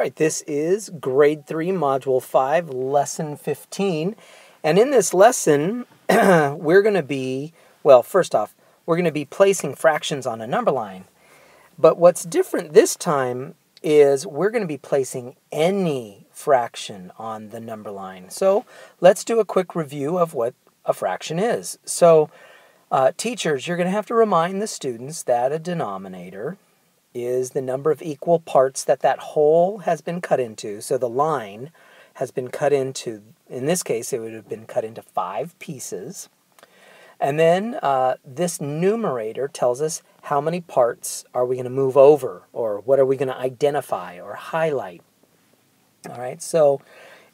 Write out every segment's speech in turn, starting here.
right, this is grade 3, module 5, lesson 15. And in this lesson, we're going to be, well, first off, we're going to be placing fractions on a number line. But what's different this time is we're going to be placing any fraction on the number line. So let's do a quick review of what a fraction is. So uh, teachers, you're going to have to remind the students that a denominator is the number of equal parts that that whole has been cut into. So the line has been cut into, in this case, it would have been cut into five pieces. And then uh, this numerator tells us how many parts are we going to move over or what are we going to identify or highlight. All right, so,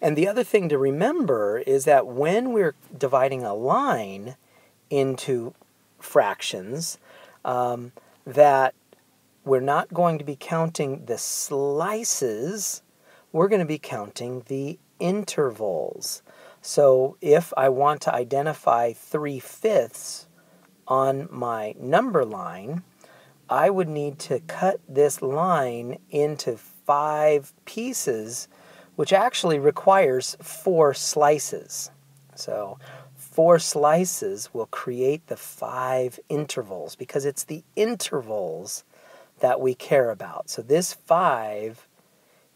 and the other thing to remember is that when we're dividing a line into fractions, um, that we're not going to be counting the slices, we're going to be counting the intervals. So if I want to identify 3 fifths on my number line, I would need to cut this line into five pieces, which actually requires four slices. So four slices will create the five intervals because it's the intervals that we care about. So this 5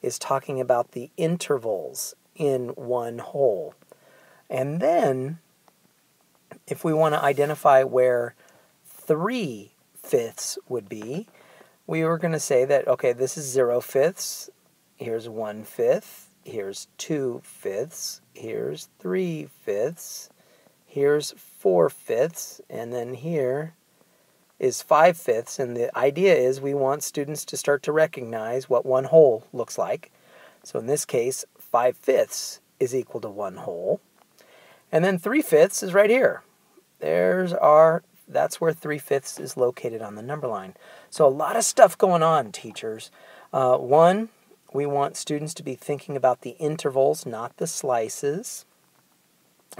is talking about the intervals in one whole. And then, if we want to identify where 3 fifths would be, we were going to say that, okay, this is 0 fifths, here's 1 fifth, here's 2 fifths, here's 3 fifths, here's 4 fifths, and then here is 5 fifths, and the idea is we want students to start to recognize what one whole looks like. So in this case, 5 fifths is equal to one whole. And then 3 fifths is right here. There's our, that's where 3 fifths is located on the number line. So a lot of stuff going on, teachers. Uh, one, we want students to be thinking about the intervals, not the slices.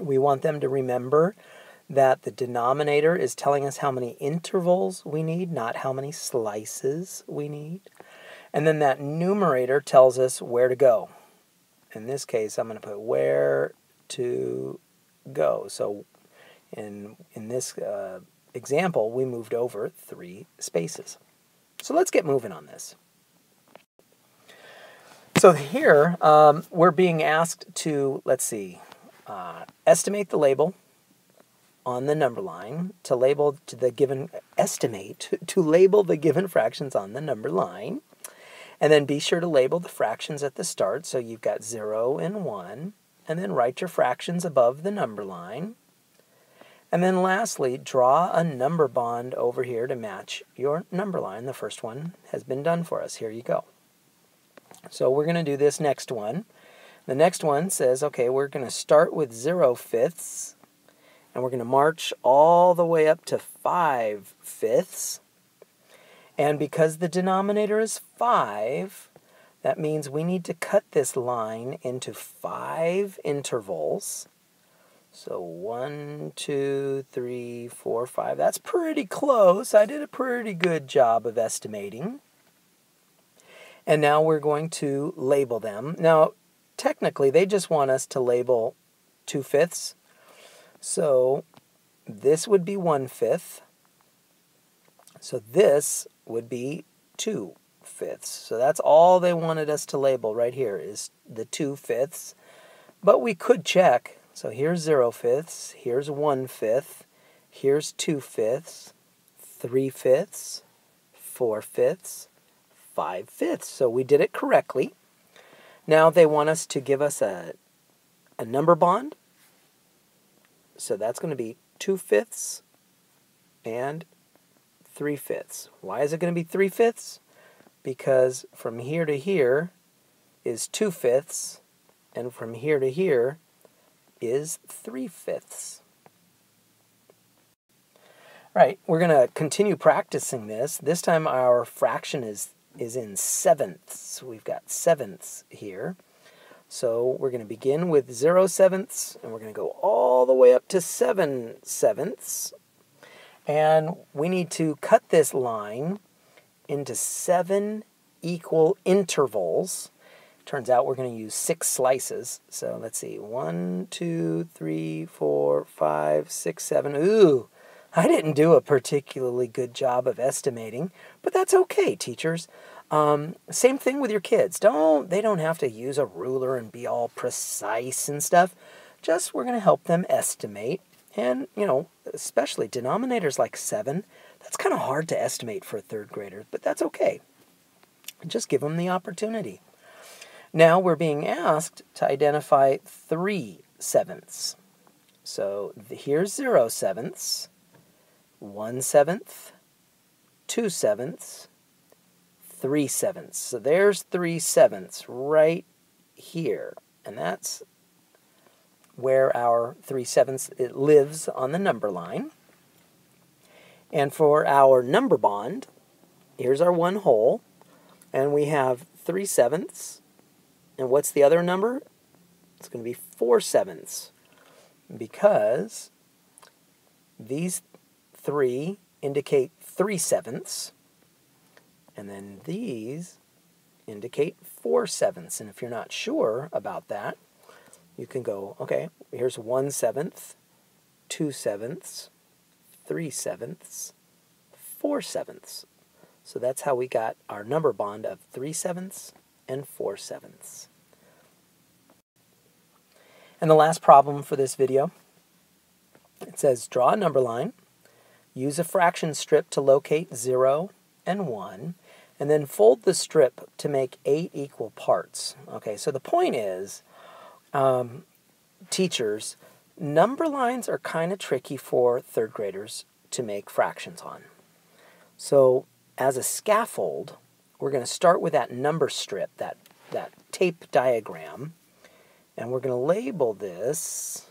We want them to remember that the denominator is telling us how many intervals we need, not how many slices we need. And then that numerator tells us where to go. In this case, I'm going to put where to go. So in, in this uh, example, we moved over three spaces. So let's get moving on this. So here, um, we're being asked to, let's see, uh, estimate the label, on the number line to label to the given estimate to label the given fractions on the number line. And then be sure to label the fractions at the start. So you've got 0 and 1. And then write your fractions above the number line. And then lastly, draw a number bond over here to match your number line. The first one has been done for us. Here you go. So we're going to do this next one. The next one says, okay, we're going to start with 0 fifths and we're going to march all the way up to 5 fifths. And because the denominator is 5, that means we need to cut this line into 5 intervals. So one, two, three, four, five. That's pretty close. I did a pretty good job of estimating. And now we're going to label them. Now, technically, they just want us to label 2 fifths so this would be one fifth. So this would be two fifths. So that's all they wanted us to label right here is the two fifths. But we could check. So here's zero fifths, here's one fifth, here's two fifths, three fifths, four fifths, five fifths. So we did it correctly. Now they want us to give us a, a number bond so that's going to be 2 fifths and 3 fifths. Why is it going to be 3 fifths? Because from here to here is 2 fifths, and from here to here is 3 fifths. Right, we're going to continue practicing this. This time our fraction is, is in sevenths. We've got sevenths here. So we're going to begin with 0 sevenths, and we're going to go all the way up to 7 sevenths. And we need to cut this line into seven equal intervals. Turns out we're going to use six slices. So let's see. One, two, three, four, five, six, seven. Ooh, I didn't do a particularly good job of estimating, but that's okay, teachers. Um, same thing with your kids. Don't they don't have to use a ruler and be all precise and stuff. Just we're going to help them estimate, and you know, especially denominators like seven. That's kind of hard to estimate for a third grader, but that's okay. Just give them the opportunity. Now we're being asked to identify three sevenths. So here's zero sevenths, one seventh, two sevenths, three sevenths. So there's three sevenths right here. And that's where our three sevenths it lives on the number line. And for our number bond, here's our one whole. And we have three sevenths. And what's the other number? It's going to be four sevenths. Because these three indicate three sevenths. And then these indicate four sevenths. And if you're not sure about that, you can go, okay, here's one seventh, two sevenths, three sevenths, four sevenths. So that's how we got our number bond of three sevenths and four sevenths. And the last problem for this video, it says draw a number line, use a fraction strip to locate 0 and 1, and then fold the strip to make eight equal parts. Okay, so the point is, um, teachers, number lines are kind of tricky for third graders to make fractions on. So as a scaffold, we're going to start with that number strip, that, that tape diagram, and we're going to label this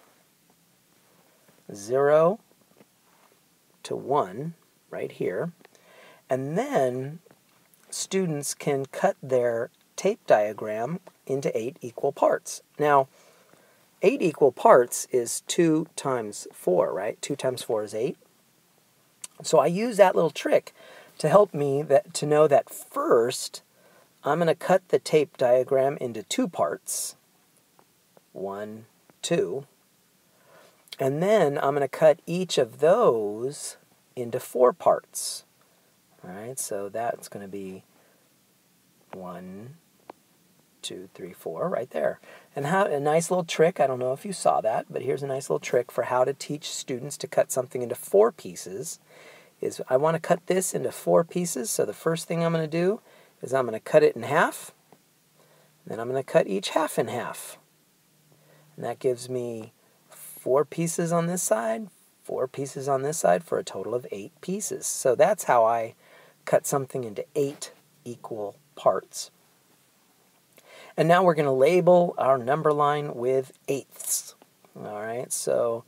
0 to 1 right here. And then students can cut their tape diagram into eight equal parts. Now, eight equal parts is 2 times 4, right? 2 times 4 is 8. So I use that little trick to help me that to know that first I'm going to cut the tape diagram into two parts. One, two. And then I'm going to cut each of those into four parts. All right, so that's going to be one, two, three, four, right there. And how a nice little trick, I don't know if you saw that, but here's a nice little trick for how to teach students to cut something into four pieces is I want to cut this into four pieces. So the first thing I'm going to do is I'm going to cut it in half. Then I'm going to cut each half in half. And that gives me four pieces on this side, four pieces on this side for a total of eight pieces. So that's how I cut something into eight equal parts. And now we're going to label our number line with eighths. All right, so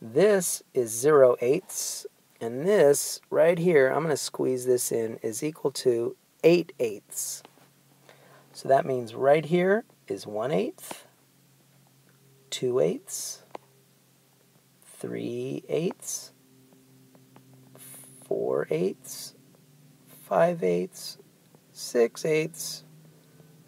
this is 0 eighths, and this right here, I'm going to squeeze this in, is equal to 8 eighths. So that means right here is 1 eighth, 2 eighths, 3 eighths, 4 eighths, 5 eighths, 6 eighths,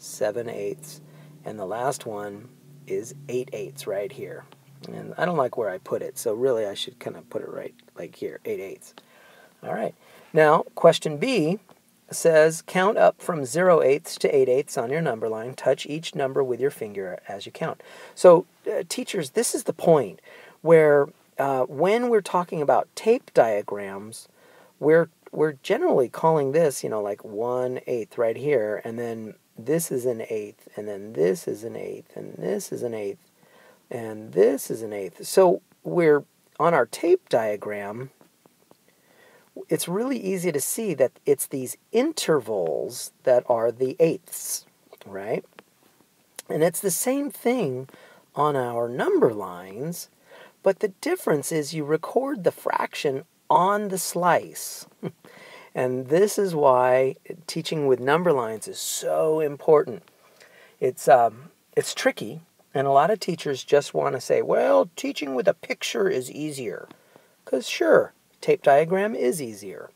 7 eighths, and the last one is 8 eighths right here. And I don't like where I put it, so really I should kind of put it right like here, 8 eighths. All right. Now, question B says count up from 0 eighths to 8 eighths on your number line. Touch each number with your finger as you count. So, uh, teachers, this is the point where uh, when we're talking about tape diagrams, we're we're generally calling this, you know, like one eighth right here, and then this is an eighth, and then this is an eighth, and this is an eighth, and this is an eighth. So we're on our tape diagram, it's really easy to see that it's these intervals that are the eighths, right? And it's the same thing on our number lines, but the difference is you record the fraction on the slice. And this is why teaching with number lines is so important. It's, um, it's tricky, and a lot of teachers just want to say, well, teaching with a picture is easier. Because, sure, tape diagram is easier.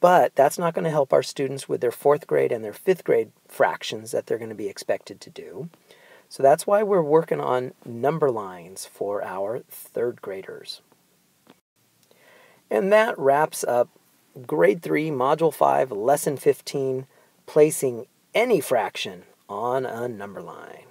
But that's not going to help our students with their fourth grade and their fifth grade fractions that they're going to be expected to do. So that's why we're working on number lines for our third graders. And that wraps up grade 3, module 5, lesson 15, placing any fraction on a number line.